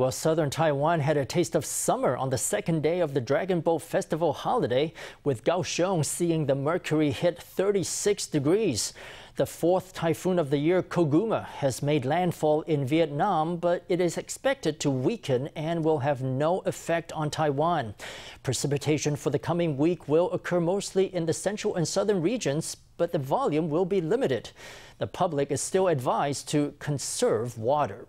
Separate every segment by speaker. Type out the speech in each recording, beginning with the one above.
Speaker 1: Well, southern Taiwan had a taste of summer on the second day of the Dragon Boat Festival holiday, with Kaohsiung seeing the mercury hit 36 degrees. The fourth typhoon of the year, Koguma, has made landfall in Vietnam, but it is expected to weaken and will have no effect on Taiwan. Precipitation for the coming week will occur mostly in the central and southern regions, but the volume will be limited. The public is still advised to conserve water.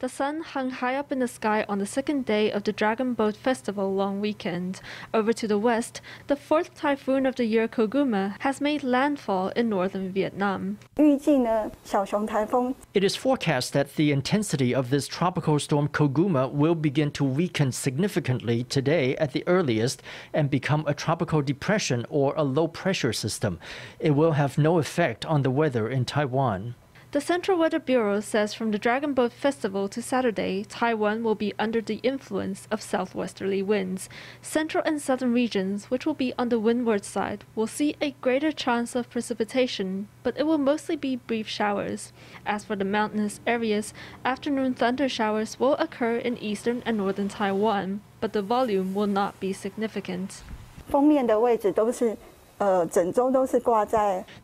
Speaker 2: The sun hung high up in the sky on the second day of the Dragon Boat Festival long weekend. Over to the west, the fourth typhoon of the year Koguma has made landfall in northern Vietnam.
Speaker 1: It is forecast that the intensity of this tropical storm Koguma will begin to weaken significantly today at the earliest and become a tropical depression or a low pressure system. It will have no effect on the weather in Taiwan.
Speaker 2: The Central Weather Bureau says from the Dragon Boat Festival to Saturday, Taiwan will be under the influence of southwesterly winds. Central and southern regions, which will be on the windward side, will see a greater chance of precipitation, but it will mostly be brief showers. As for the mountainous areas, afternoon thunder showers will occur in eastern and northern Taiwan, but the volume will not be significant.
Speaker 3: 封面的位置都是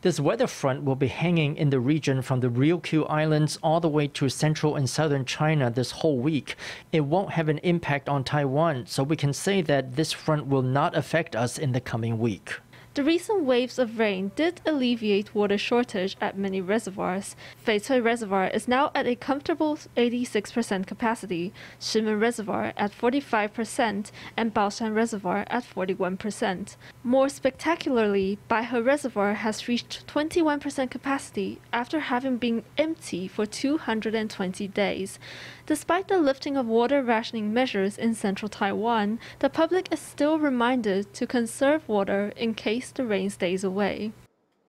Speaker 1: this weather front will be hanging in the region from the Ryukyu Islands all the way to central and southern China this whole week. It won't have an impact on Taiwan, so we can say that this front will not affect us in the coming week.
Speaker 2: The recent waves of rain did alleviate water shortage at many reservoirs. Feicui Reservoir is now at a comfortable 86% capacity, Shimen Reservoir at 45%, and Baoshan Reservoir at 41%. More spectacularly, Baihe Reservoir has reached 21% capacity after having been empty for 220 days. Despite the lifting of water rationing measures in central Taiwan, the public is still reminded to conserve water in case the rain stays away.